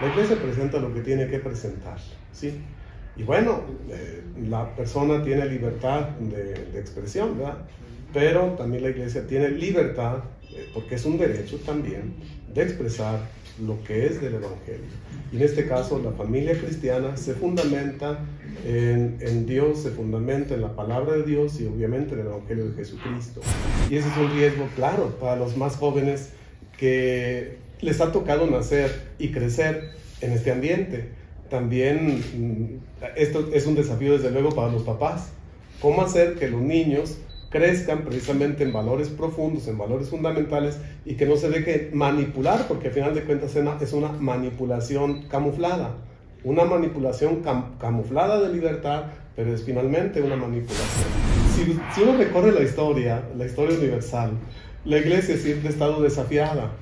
La iglesia presenta lo que tiene que presentar, ¿sí? Y bueno, eh, la persona tiene libertad de, de, expresión, ¿verdad? Pero también la iglesia tiene libertad, eh, porque es un derecho también, de expresar lo que es del Evangelio. Y en este caso, la familia cristiana se fundamenta en, en, Dios, se fundamenta en la palabra de Dios y obviamente en el Evangelio de Jesucristo. Y ese es un riesgo, claro, para los más jóvenes que les ha tocado nacer y crecer en este ambiente. También mm, esto es un desafío desde luego para los papás. ¿Cómo hacer que los niños crezcan precisamente en valores profundos, en valores fundamentales y que no se deje manipular, porque al final de cuentas es una manipulación camuflada, una manipulación cam camuflada de libertad, pero es finalmente una manipulación. Si, si uno recorre la historia, la historia universal, la iglesia siempre ha estado desafiada,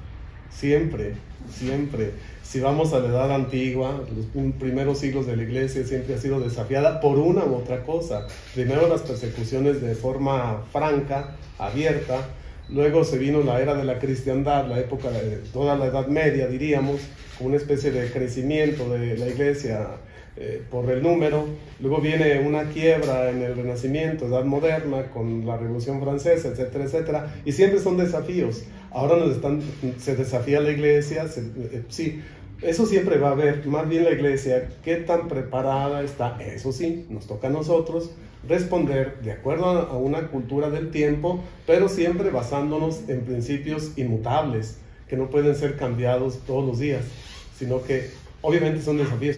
siempre, siempre. Si vamos a la edad antigua, los primeros siglos de la iglesia siempre ha sido desafiada por una u otra cosa. Primero las persecuciones de forma franca, abierta, luego se vino la era de la cristiandad, la época de toda la Edad Media, diríamos, una especie de crecimiento de la iglesia eh, por el número. Luego viene una quiebra en el Renacimiento, Edad Moderna, con la Revolución Francesa, etcétera, etcétera. Y siempre son desafíos. Ahora nos están, se desafía la iglesia, eh, sí, eso siempre va a haber, más bien la iglesia, qué tan preparada está, eso sí, nos toca a nosotros responder de acuerdo a una cultura del tiempo, pero siempre basándonos en principios inmutables, que no pueden ser cambiados todos los días, sino que obviamente son desafíos.